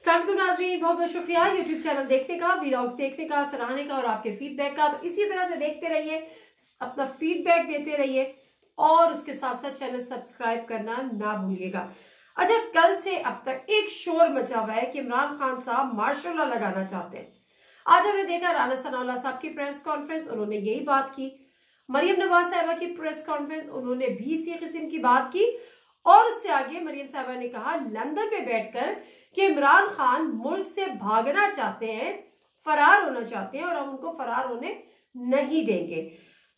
नाजरीन, बहुत बहुत शुक्रिया यूट्यूब चैनल देखने का वीलॉग्स देखने का, सराहने का और आपके फीडबैक का। तो इसी तरह से देखते रहिए, अपना फीडबैक देते रहिए और उसके साथ साथ चैनल सब्सक्राइब करना ना भूलिएगा। अच्छा कल से अब तक एक शोर मचा हुआ है कि इमरान खान साहब मार्शल लगाना चाहते हैं। आज हमने देखा राना सनाउल्ला साहब की प्रेस कॉन्फ्रेंस उन्होंने यही बात की। मरियम नवाज़ साहबा की प्रेस कॉन्फ्रेंस उन्होंने भी इसी किस्म की बात की। और उससे आगे मरियम साहबा ने कहा, लंदन में बैठकर कि इमरान खान मुल्क से भागना चाहते हैं, फरार होना चाहते हैं और हम उनको फरार होने नहीं देंगे।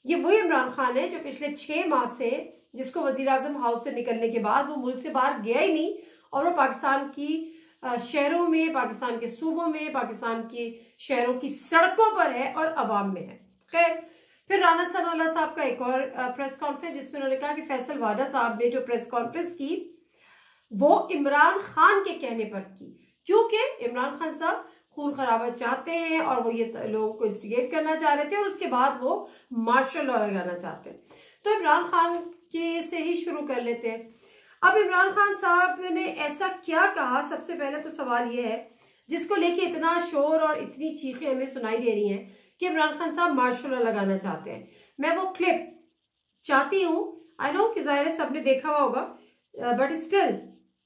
ये वही इमरान खान है जो पिछले छह माह से, जिसको वज़ीर आज़म हाउस से निकलने के बाद वो मुल्क से बाहर गया ही नहीं, और वो पाकिस्तान की शहरों में, पाकिस्तान के सूबों में, पाकिस्तान के शहरों की सड़कों पर है और अवाम में है। खैर फिर राना सनौला साहब का एक और प्रेस कॉन्फ्रेंस जिसमें उन्होंने कहा कि फैसल वादा साहब ने जो प्रेस कॉन्फ्रेंस की, वो इमरान खान के कहने पर की। क्योंकि इमरान खान साहब खून खराबा चाहते हैं और वो ये लोगों को इंस्टिगेट करना चाह रहे थे और उसके बाद वो मार्शल लॉ लगाना चाहते हैं। तो इमरान खान के से ही शुरू कर लेते हैं। अब इमरान खान साहब ने ऐसा क्या कहा? सबसे पहले तो सवाल ये है, जिसको लेके इतना शोर और इतनी चीखें हमें सुनाई दे रही हैं कि इमरान खान साहब मार्शल लॉ लगाना चाहते हैं। मैं वो क्लिप चाहती हूँ। आई नो कि ज़ाहिर सबने देखा हुआ होगा बट स्टिल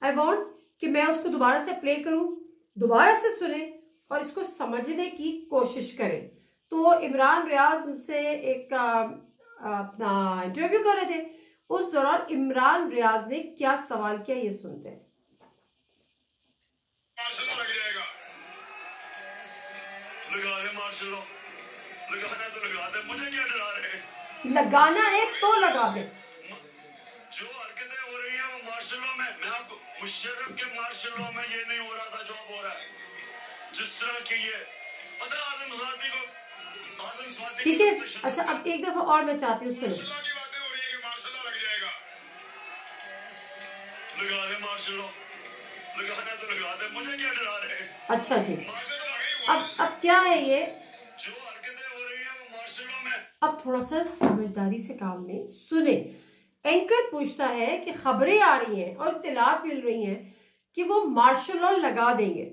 आई वॉन्ट कि मैं उसको दोबारा से प्ले करूँ, दोबारा से सुने और इसको समझने की कोशिश करें। तो इमरान रियाज उनसे एक अपना इंटरव्यू कर रहे थे। उस दौरान इमरान रियाज ने क्या सवाल किया ये सुनते हैं। लग जाएगा। लगा दे मार्शल। लगाना तो लगा दे मुझे क्या डरा रहे लगाना है तो लगा दे। जो हरकतें हो रही हैं वो मार्शलों में मैं आपको मुशर्रफ के मार्शलों में ये नहीं हो रहा था जो अब हो रहा है। जिस तरह की ये पता आज़म स्वाति को आज़म स्वाति ठीक है? अच्छा अब एक दफ़ा और मैं चाहती हूँ सुनो। की बातें हो रही है कि मार्शल लग जाएगा। लगा दे मार्शलों लगाना तो लगा दे मुझे क्या डरा रहे अच्छा जी मार्शल अब अब क्या है ये? अब थोड़ा सा समझदारी से काम लें। सुने, एंकर पूछता है कि खबरें आ रही हैं और इतलात मिल रही हैं कि वो मार्शल लॉ लगा देंगे।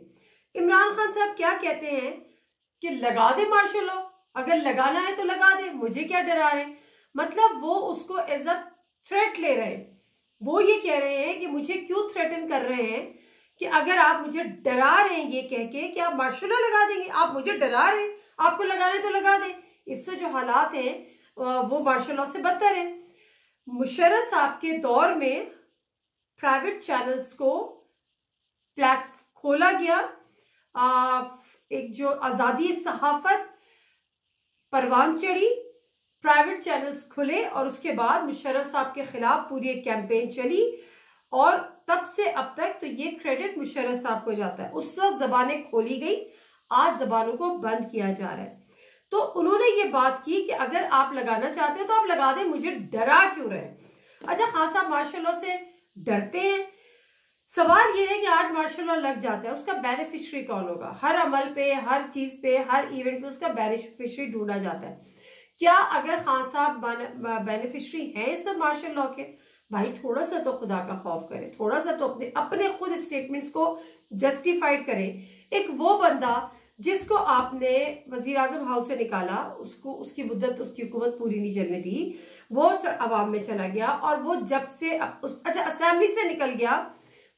इमरान खान साहब क्या कहते हैं कि लगा दे मार्शल लॉ? अगर लगाना है तो लगा दे, मुझे क्या डरा रहे मतलब वो उसको एज अ थ्रेट ले रहे हैं। वो ये कह रहे हैं कि मुझे क्यों थ्रेटन कर रहे हैं कि अगर आप मुझे डरा रहे हैं ये कह के कि आप मार्शल लॉ लगा देंगे, आप मुझे डरा रहे हैं, आपको लगाना है तो लगा दें। इससे जो हालात हैं वो मार्शल से बदतर है। मुशर्रफ साहब के दौर में प्राइवेट चैनल्स को प्लेट खोला गया। आ, एक जो आज़ादी सहाफत परवान चढ़ी प्राइवेट चैनल्स खुले और उसके बाद मुशर्रफ साहब के खिलाफ पूरी एक कैंपेन चली और तब से अब तक तो ये क्रेडिट मुशर्रफ साहब को जाता है। उस वक्त जबानें खोली गई आज जबानों को बंद किया जा रहा है। तो उन्होंने ये बात की कि अगर आप लगाना चाहते हो तो आप लगा दें, मुझे डरा क्यों रहे अच्छा खान साहब मार्शल लॉ से डरते हैं। सवाल ये है कि आज मार्शल लॉ लग जाता है, उसका बेनिफिशरी कौन होगा? हर अमल पे, हर चीज़ पे, हर इवेंट पे उसका बेनिफिशरी ढूंढा जाता है। क्या अगर खान साहब बेनिफिशरी है इस मार्शल लॉ के? भाई, थोड़ा सा तो खुदा का खौफ करें, थोड़ा सा तो अपने अपने खुद स्टेटमेंट्स को जस्टिफाइड करें। एक वो बंदा जिसको आपने वज़ीर आज़म हाउस से निकाला उसको उसकी मुद्दत उसकी हुकूमत पूरी नहीं चलने दी। वो अवाम में चला गया और वो जब से उस, अच्छा असेंबली से निकल गया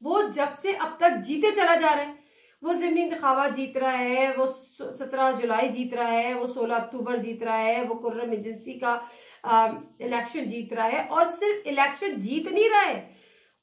वो जब से अब तक जीते चला जा रहा है। वो जिमनी इंतबात जीत रहा है वो सत्रह जुलाई जीत रहा है वो सोलह अक्टूबर जीत रहा है वो कुर्रम एजेंसी का इलेक्शन जीत रहा है और सिर्फ़ इलेक्शन जीत नहीं रहा है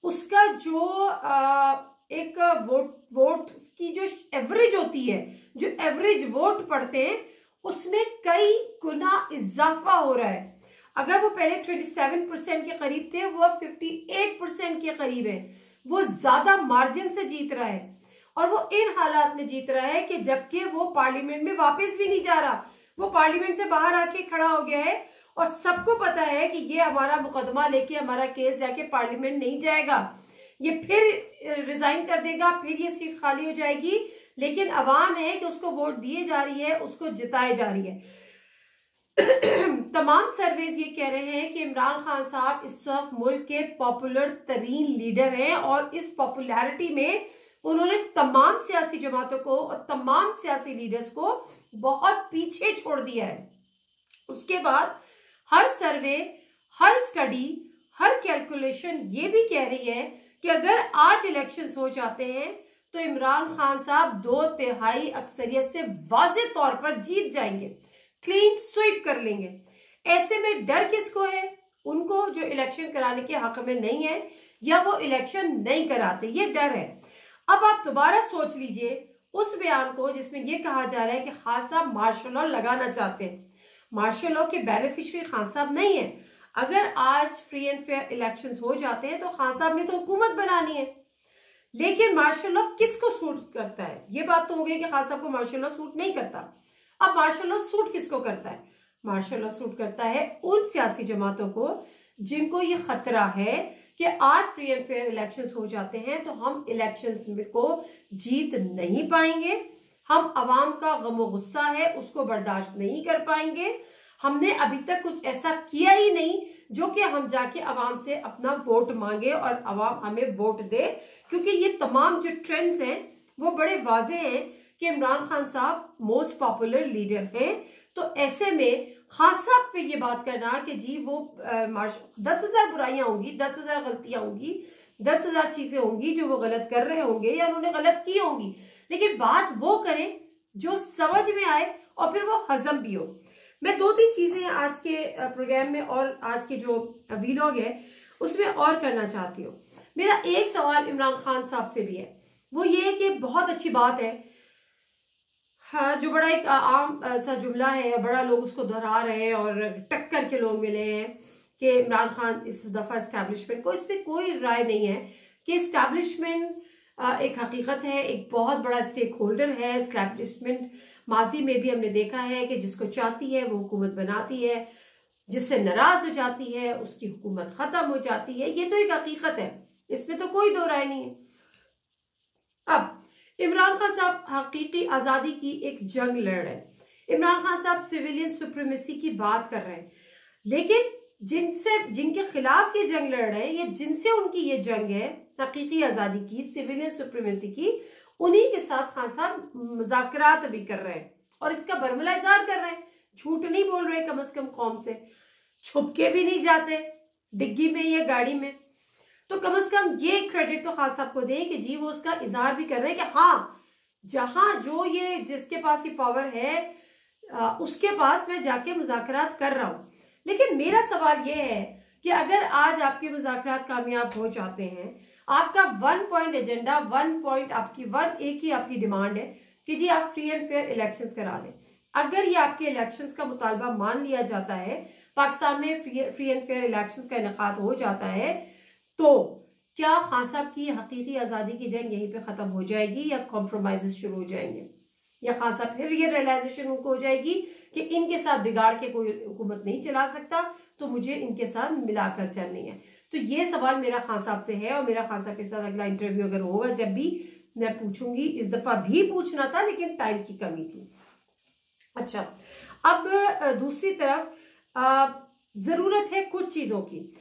उसका जो आ, एक वोट वोट की जो एवरेज होती है, जो एवरेज वोट पड़ते हैं, उसमें कई गुना इजाफा हो रहा है। अगर वो पहले 27 परसेंट के करीब थे, वो 58 परसेंट के करीब है। वो ज़्यादा मार्जिन से जीत रहा है। और वो इन हालात में जीत रहा है कि जबकि वो पार्लियामेंट में वापस भी नहीं जा रहा। वो पार्लियामेंट से बाहर आके खड़ा हो गया है। और सबको पता है कि ये हमारा मुकदमा लेके, हमारा केस जाके पार्लियामेंट नहीं जाएगा। ये फिर रिजाइन कर देगा, फिर ये सीट खाली हो जाएगी। लेकिन अवाम है कि उसको वोट दिए जा रही है, उसको जिताए जा रही है। तमाम सर्वेज ये कह रहे हैं कि इमरान खान साहब इस वक्त मुल्क के पॉपुलर तरीन लीडर हैं और इस पॉपुलैरिटी में उन्होंने तमाम सियासी जमातों को और तमाम सियासी लीडर्स को बहुत पीछे छोड़ दिया है। उसके बाद हर सर्वे, हर स्टडी हर कैलकुलेशन ये भी कह रही है कि अगर आज इलेक्शन हो जाते हैं तो इमरान खान साहब दो तिहाई अक्सरियत से वाजे तौर पर जीत जाएँगे क्लीन स्वीप कर लेंगे। ऐसे में डर किसको है? उनको जो इलेक्शन कराने के हक में नहीं है, या वो इलेक्शन नहीं कराते, ये डर है। अब आप दोबारा सोच लीजिए, उस बयान को जिसमें यह कहा जा रहा है कि खान साहब मार्शल लॉ लगाना चाहते हैं। मार्शल लॉ के बेनिफिशरी खान साहब नहीं है। अगर आज फ्री एंड फेयर इलेक्शन हो जाते हैं तो खान साहब ने तो हुकूमत बनानी है। लेकिन मार्शल लॉ किसको सूट करता है? ये बात तो हो गई कि खान साहब को मार्शल लॉ सूट नहीं करता। अब मार्शल लॉ सूट किसको करता है? मार्शल लॉ सूट करता है उन सियासी जमातों को जिनको ये खतरा है कि आज फ्री एंड फेयर इलेक्शन हो जाते हैं तो हम इलेक्शन को जीत नहीं पाएँगे। हम आवाम का गमो गुस्सा है, उसको बर्दाश्त नहीं कर पाएँगे। हमने अभी तक कुछ ऐसा किया ही नहीं जो कि हम जाके अवाम से अपना वोट मांगे और अवाम हमें वोट दे, क्योंकि ये तमाम जो ट्रेंड्स हैं, वो बड़े वाजे हैं कि इमरान खान साहब मोस्ट पॉपुलर लीडर हैं। तो ऐसे में खान साहब पे ये बात करना कि जी वो दस हज़ार बुराइयाँ होंगी, दस हज़ार गलतियाँ होंगी, दस हज़ार चीज़ें होंगी जो वो गलत कर रहे होंगे या उन्होंने गलत की होंगी। लेकिन बात वो करें जो समझ में आए और फिर वो हजम भी हो। मैं दो तीन चीज़ें आज के प्रोग्राम में और आज के जो वीलॉग है, उसमें और करना चाहती हूँ। मेरा एक सवाल इमरान खान साहब से भी है। वो ये कि बहुत अच्छी बात है। हाँ जो बड़ा एक आम सा जुमला है बड़ा लोग उसको दोहरा रहे हैं और टक्कर के लोग मिले हैं कि इमरान खान इस दफ़ा इस्टेब्लिशमेंट को, इसमें कोई राय नहीं है कि इस्टेब्लिशमेंट एक हकीकत है, एक बहुत बड़ा स्टेक होल्डर है इस्टेब्लिशमेंट माजी में भी हमने देखा है कि जिसको चाहती है, वो हुकूमत बनाती है। जिससे नाराज़ हो जाती है, उसकी हुकूमत खत्म हो जाती है। ये तो एक हकीकत है। इसमें तो कोई दो राय नहीं है। अब, इमरान खान साहब हकीकी आज़ादी की एक जंग लड़ रहे हैं। इमरान खान साहब सिविलियन सुप्रीमेसी की बात कर रहे हैं। लेकिन जिनसे, जिनके खिलाफ ये जंग लड़ रहे हैं, ये जिनसे उनकी ये जंग है, हकीकी आज़ादी की, सिविलियन सुप्रीमेसी की उन्हीं के साथ खान साहब मुजाकरात भी कर रहे हैं और इसका बरमला इजहार कर रहे हैं। झूठ नहीं बोल रहे कम अज कम कौम से। छुप के भी नहीं जाते डिग्गी में या गाड़ी में। तो कम अज कम ये क्रेडिट तो खास साहब को दे कि जी वो उसका इजहार भी कर रहे हैं कि हाँ जहाँ जो ये जिसके पास ये पावर है आ, उसके पास मैं जाके मुजाकरात कर रहा हूँ। लेकिन मेरा सवाल ये है कि अगर आज आपके मुजाकरात कामयाब हो जाते हैं आपका one point agenda one point आपकी वन एक ही आपकी डिमांड है कि जी आप फ्री एंड फेयर इलेक्शंस करा दें अगर ये आपके इलेक्शंस का मुतालबा मान लिया जाता है, पाकिस्तान में फ्री एंड फेयर इलेक्शंस का इनका हो जाता है तो क्या खान साहब की हकीकी आज़ादी की जंग यहीं पे ख़त्म हो जाएगी या कॉम्प्रोमाइज शुरू हो जाएँगे? या खान साहब फिर ये रियलाइजेशन उनको हो जाएगी कि इनके साथ बिगाड़ के कोई हुकूमत नहीं चला सकता तो मुझे इनके साथ मिलाकर चलनी है। तो ये सवाल मेरा खान साहब से है और मेरा खान साहब के साथ अगला इंटरव्यू अगर होगा, जब भी मैं पूछूँगी, इस दफ़ा भी पूछना था, लेकिन टाइम की कमी थी। अच्छा अब दूसरी तरफ़ ज़रूरत है कुछ चीज़ों की।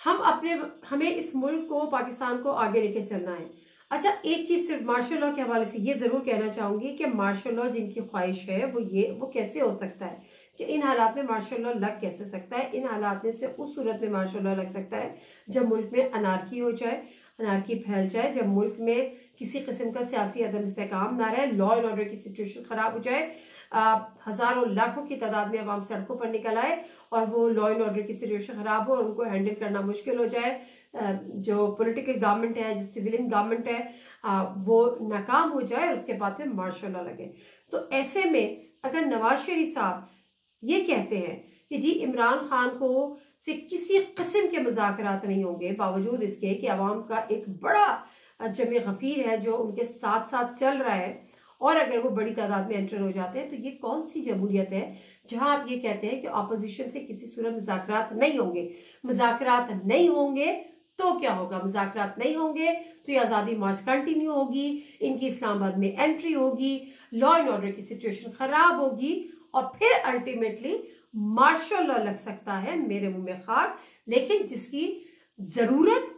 हम अपने, हमें इस मुल्क को, पाकिस्तान को आगे लेके चलना है। अच्छा एक चीज़ सिर्फ़ मार्शल लॉ के हवाले से ये ज़रूर कहना चाहूँगी कि मार्शल लॉ जिनकी ख्वाहिश है, वो ये, वो कैसे हो सकता है? कि इन हालात में मार्शल लॉ लग कैसे सकता है? इन हालात में से उस सूरत में मार्शल लॉ लग सकता है, जब मुल्क में अनारकी हो जाए, अनारकी फैल जाए, जब मुल्क में किसी किस्म का सियासी अदम इसकाम ना रहे लॉ एंड ऑर्डर की सिचुएशन खराब हो जाए हज़ारों लाखों की तादाद में अवाम सड़कों पर निकल आए और वो लॉ एंड ऑर्डर की सिचुएशन खराब हो और उनको हैंडल करना मुश्किल हो जाए जो पॉलिटिकल गवर्नमेंट है, जो सिविलियन गवर्नमेंट है वो नाकाम हो जाए और उसके बाद फिर मार्शल लगे। तो ऐसे में अगर नवाज़ शरीफ साहब ये कहते हैं कि जी, इमरान खान को से किसी किस्म के मुजाकरात नहीं होंगे, बावजूद इसके कि आवाम का एक बड़ा जमे गफीर है जो उनके साथ साथ चल रहा है। और अगर वो बड़ी तादाद में एंटर हो जाते हैं तो ये कौन सी जमहूरियत है जहाँ आप ये कहते हैं कि अपोजिशन से किसी सूरत मुजाकरात नहीं होंगे? मुजाकरात नहीं होंगे तो क्या होगा? मुजाकरात नहीं होंगे तो ये आज़ादी मार्च कंटिन्यू होगी, इनकी इस्लामाबाद में एंट्री होगी लॉ एंड ऑर्डर की सिचुएशन खराब होगी और फिर अल्टीमेटली मार्शल लॉ लग सकता है मेरे मुँह में खाक। लेकिन जिसकी ज़रूरत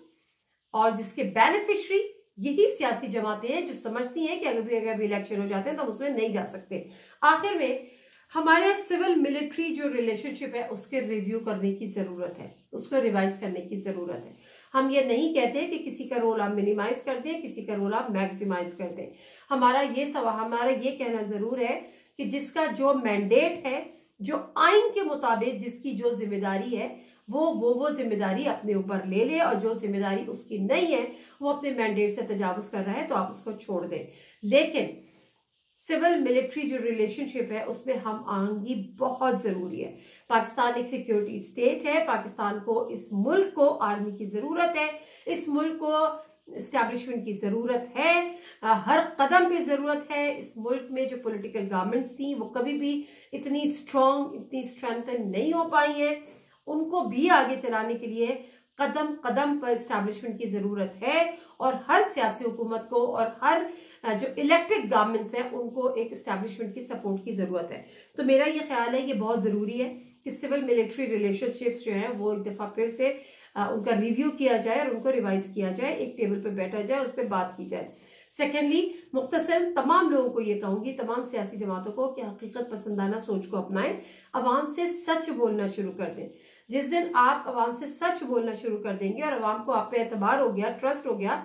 और जिसके बेनिफिशरी यही सियासी जमातें हैं जो समझती हैं कि अगर भी, अगर इलेक्शन हो जाते हैं तो हम उसमें नहीं जा सकते। आखिर में हमारे सिविल मिलिट्री जो रिलेशनशिप है, उसके रिव्यू करने की ज़रूरत है, उसको रिवाइज करने की ज़रूरत है। हम ये नहीं कहते कि किसी का रोल आप मिनिमाइज कर दें, किसी का रोल आप मैक्सिमाइज कर दें। हमारा ये सवाल हमारा ये कहना ज़रूर है कि जिसका जो मैंडेट है, जो आइन के मुताबिक जिसकी जो ज़िम्मेदारी है, वो वो वो ज़िम्मेदारी अपने ऊपर ले ले और जो ज़िम्मेदारी उसकी नहीं है, वो अपने मैंडेट से तजावज कर रहा है तो आप उसको छोड़ दें। लेकिन सिविल मिलिट्री जो रिलेशनशिप है, उसमें हम आहंगी बहुत ज़रूरी है। पाकिस्तान एक सिक्योरिटी स्टेट है, पाकिस्तान को इस मुल्क को आर्मी की ज़रूरत है। इस मुल्क को स्टैब्लिशमेंट की ज़रूरत है। हर कदम पे ज़रूरत है। इस मुल्क में जो पॉलिटिकल गवर्नमेंट्स थी, वो कभी भी इतनी स्ट्रांग इतनी स्ट्रेंथन नहीं हो पाई है। उनको भी आगे चलाने के लिए कदम कदम पर स्टैब्लिशमेंट की ज़रूरत है और हर सियासी हुकूमत को और हर जो इलेक्टेड गवर्नमेंट्स हैं, उनको एक स्टैब्लिशमेंट की सपोर्ट की ज़रूरत है। तो मेरा ये ख्याल है, ये बहुत ज़रूरी है कि सिविल मिलिट्री रिलेशनशिप्स जो है, वो एक दफ़ा फिर से उनका रिव्यू किया जाए और उनको रिवाइज किया जाए, एक टेबल पर बैठा जाए, उस पर बात की जाए। सेकेंडली मुख्तसर तमाम लोगों को ये कहूँगी, तमाम सियासी जमातों को कि हकीकत पसंदाना सोच को अपनाएँ अवाम से सच बोलना शुरू कर दें। जिस दिन आप अवाम से सच बोलना शुरू कर देंगे और अवाम को आप पे एतबार हो गया ट्रस्ट हो गया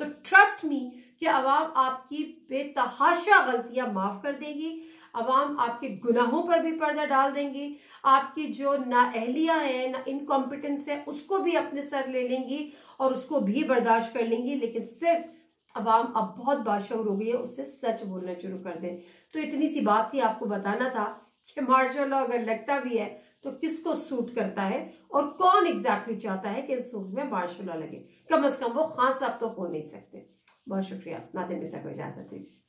तो ट्रस्ट मी कि अवाम आपकी बेतहाशा गलतियाँ माफ़ कर देगी अवाम आपके गुनाहों पर भी पर्दा डाल देंगी। आपकी जो नाअहलियाँ हैं, ना इनकॉम्पिटेंस है, उसको भी अपने सर ले लेंगी और उसको भी बर्दाश्त कर लेंगी। लेकिन सिर्फ़ अवाम अब बहुत बाशूर हो गई है, उससे सच बोलना शुरू कर दें। तो इतनी सी बात थी, आपको बताना था कि मार्शल लॉ अगर लगता भी है तो किसको सूट करता है और कौन एग्जैक्टली चाहता है कि सूट में मार्शल लॉ लगे? कम अज कम वो खास साहब तो हो नहीं सकते। बहुत शुक्रिया। नादिन मिसा को इजाज़त दीजिए।